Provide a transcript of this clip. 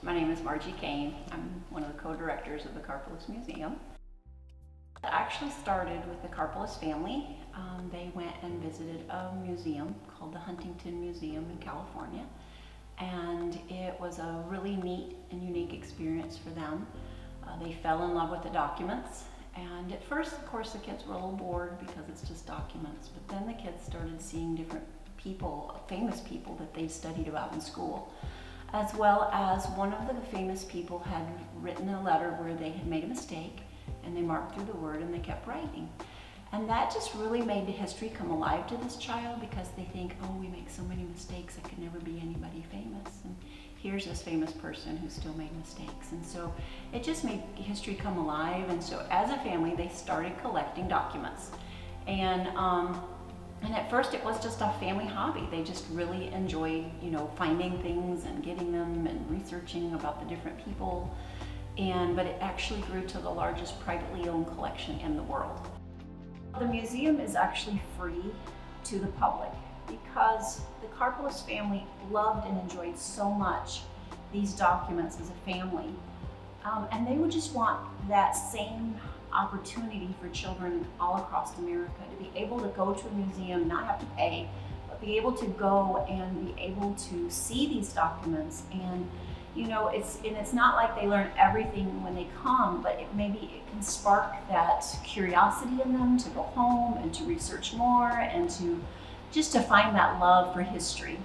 My name is Margie Cain. I'm one of the co-directors of the Karpeles Museum. It actually started with the Karpeles family. Um, they went and visited a museum called the Huntington Museum in California. And it was a really neat and unique experience for them. Uh, they fell in love with the documents. And at first, of course, the kids were a little bored because it's just documents. But then the kids started seeing different people, famous people that they'd studied about in school as well as one of the famous people had written a letter where they had made a mistake and they marked through the word and they kept writing. And that just really made the history come alive to this child because they think, oh, we make so many mistakes, it could never be anybody famous. And here's this famous person who still made mistakes. And so it just made history come alive. And so as a family, they started collecting documents. And um, and at first it was just a family hobby. They just really enjoyed, you know, finding things and getting researching about the different people. And, but it actually grew to the largest privately owned collection in the world. The museum is actually free to the public because the Karpeles family loved and enjoyed so much these documents as a family. Um, and they would just want that same opportunity for children all across America to be able to go to a museum, not have to pay, be able to go and be able to see these documents. And you know it's and it's not like they learn everything when they come but it maybe it can spark that curiosity in them to go home and to research more and to just to find that love for history